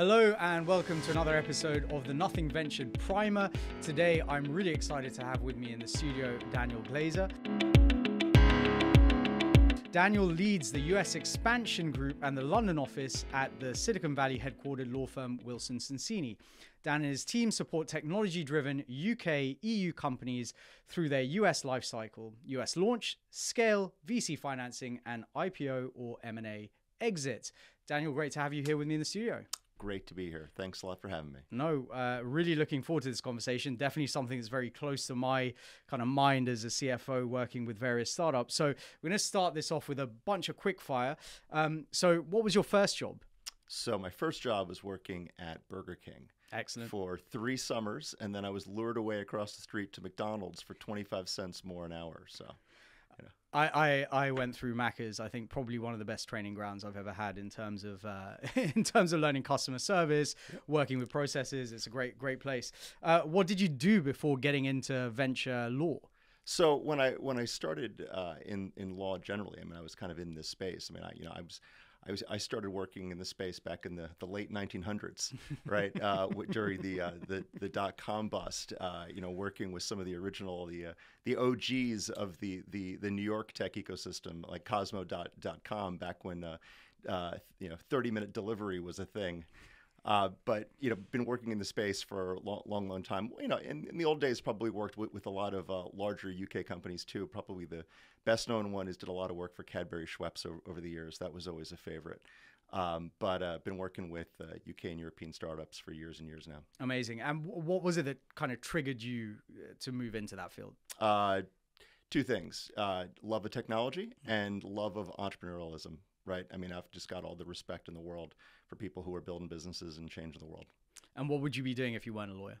Hello and welcome to another episode of the Nothing Ventured Primer. Today I'm really excited to have with me in the studio Daniel Glazer. Daniel leads the US expansion group and the London office at the Silicon Valley headquartered law firm Wilson Sonsini. Dan and his team support technology driven UK, EU companies through their US lifecycle, US launch, scale, VC financing, and IPO or M&A exit. Daniel, great to have you here with me in the studio. Great to be here. Thanks a lot for having me. No, uh, really looking forward to this conversation. Definitely something that's very close to my kind of mind as a CFO working with various startups. So we're going to start this off with a bunch of quick fire. Um, so, what was your first job? So, my first job was working at Burger King. Excellent. For three summers, and then I was lured away across the street to McDonald's for 25 cents more an hour. So, I, I, I went through Macca's. I think probably one of the best training grounds I've ever had in terms of uh, in terms of learning customer service, working with processes. It's a great great place. Uh, what did you do before getting into venture law? So when I when I started uh, in in law generally, I mean, I was kind of in this space. I mean, I you know I was I was I started working in the space back in the, the late 1900s, right? Uh, during the uh, the the dot com bust, uh, you know, working with some of the original the uh, the OGs of the the the New York tech ecosystem, like Kozmo.com, back when uh, uh, you know 30 minute delivery was a thing. Uh, but you know, been working in the space for a long, long, long time. You know, in, in the old days, probably worked with, with a lot of uh, larger UK companies too. Probably the best known one is did a lot of work for Cadbury Schweppes over, over the years. That was always a favorite. Um, but uh, been working with UK uh, and European startups for years and years now. Amazing. And what was it that kind of triggered you uh, to move into that field? two things: love of technology and love of entrepreneurialism right? I mean, I've just got all the respect in the world for people who are building businesses and changing the world. And what would you be doing if you weren't a lawyer?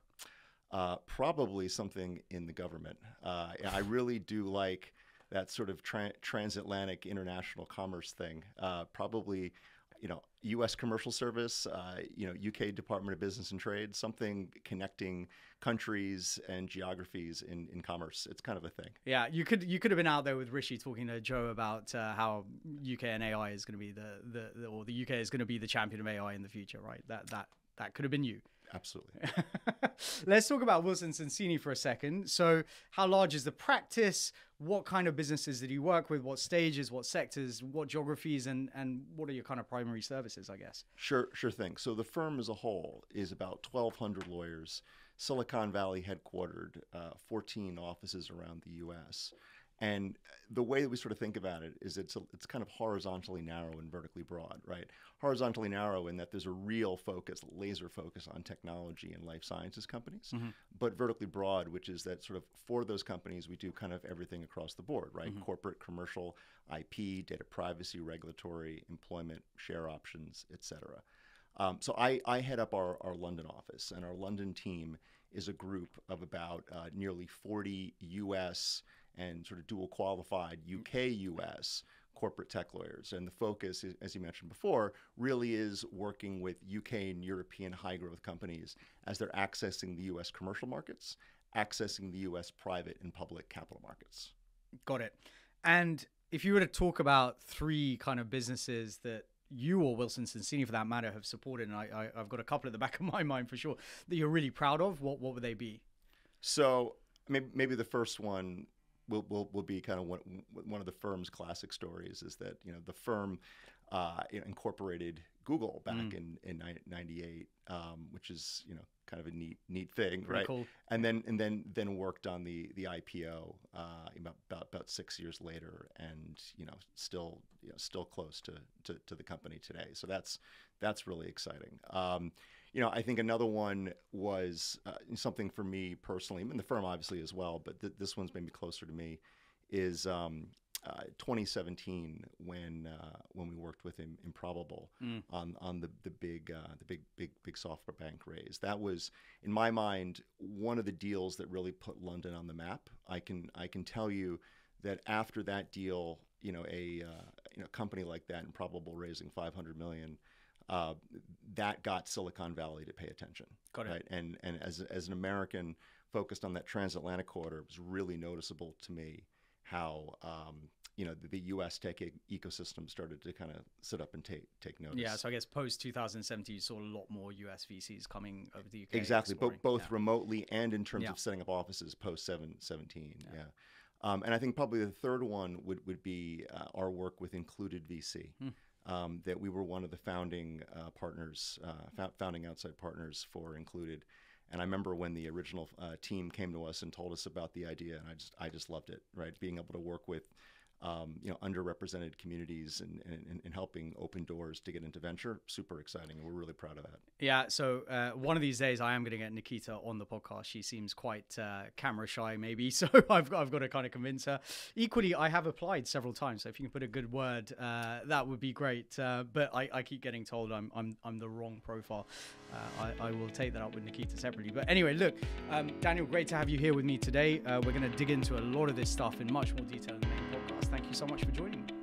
Uh, probably something in the government. Uh, I really do like that sort of tra- transatlantic international commerce thing. Uh, probably you know, U.S. commercial service, uh, you know, U.K. Department of Business and Trade, something connecting countries and geographies in, in commerce. It's kind of a thing. Yeah, you could you could have been out there with Rishi talking to Joe about uh, how UK and AI is going to be the, the, the or the UK is going to be the champion of AI in the future, right? That that that could have been you. Absolutely. Let's talk about Wilson Sonsini for a second. So, how large is the practice? What kind of businesses did you work with? What stages? What sectors? What geographies? And and what are your kind of primary services? I guess. Sure, sure thing. So the firm as a whole is about 1,200 lawyers, Silicon Valley headquartered, uh, 14 offices around the U.S. And the way that we sort of think about it is it's a, it's kind of horizontally narrow and vertically broad, right? Horizontally narrow in that there's a real focus, laser focus on technology and life sciences companies, mm-hmm. but vertically broad, which is that sort of for those companies we do kind of everything across the board, right? Mm-hmm. Corporate, commercial, IP, data privacy, regulatory, employment, share options, et cetera. Um, so I, I head up our, our London office, and our London team is a group of about uh, nearly 40 U.S and sort of dual qualified UK US corporate tech lawyers. And the focus, as you mentioned before, really is working with UK and European high growth companies as they're accessing the US commercial markets, accessing the US private and public capital markets. Got it. And if you were to talk about three kind of businesses that you or Wilson Sonsini, for that matter, have supported, and I, I, have got a couple at the back of my mind for sure, that you're really proud of, what, what would they be? So maybe, maybe the first one will, will, will be kind of one, one of the firm's classic stories is that you know the firm uh, incorporated Google back mm. in in '98, um, which is you know kind of a neat neat thing, Pretty right? Cool. And then and then then worked on the the IPO uh, about, about about six years later, and you know still you know, still close to, to, to the company today. So that's that's really exciting. Um, you know, I think another one was uh, something for me personally, and the firm obviously as well, but th- this one's maybe closer to me, is um, uh, 2017 when uh, when we worked with Im- Improbable mm. on on the the big uh, the big big big SoftBank raise. That was, in my mind, one of the deals that really put London on the map. I can I can tell you that after that deal, you know, a uh, you know company like that, Improbable raising 500 million uh, that got Silicon Valley to pay attention. Got it. Right? And and as as an American focused on that transatlantic corridor, it was really noticeable to me how um, you know the, the U.S. tech e- ecosystem started to kind of sit up and take take notice. Yeah, so I guess post 2017, you saw a lot more US VCs coming over the UK. exactly, exploring. both both Yeah. remotely and in terms Yeah. of setting up offices post seven seventeen. Yeah. Um, and I think probably the third one would, would be uh, our work with Included VC. Hmm. Um, that we were one of the founding uh, partners, uh, founding outside partners for Included. And I remember when the original uh, team came to us and told us about the idea, and I just I just loved it. Right, being able to work with um, you know underrepresented communities and, and, and helping open doors to get into venture, super exciting, and we're really proud of that. Yeah, so uh, one of these days I am going to get Nikita on the podcast. She seems quite uh, camera shy, maybe, so I've, I've got to kind of convince her. Equally, I have applied several times, so if you can put a good word, uh, that would be great. Uh, but I, I keep getting told I'm, I'm, I'm the wrong profile. Uh, I, I will take that up with Nikita separately. But anyway, look, um, Daniel, great to have you here with me today. Uh, we're going to dig into a lot of this stuff in much more detail in the main podcast. Thank you so much for joining.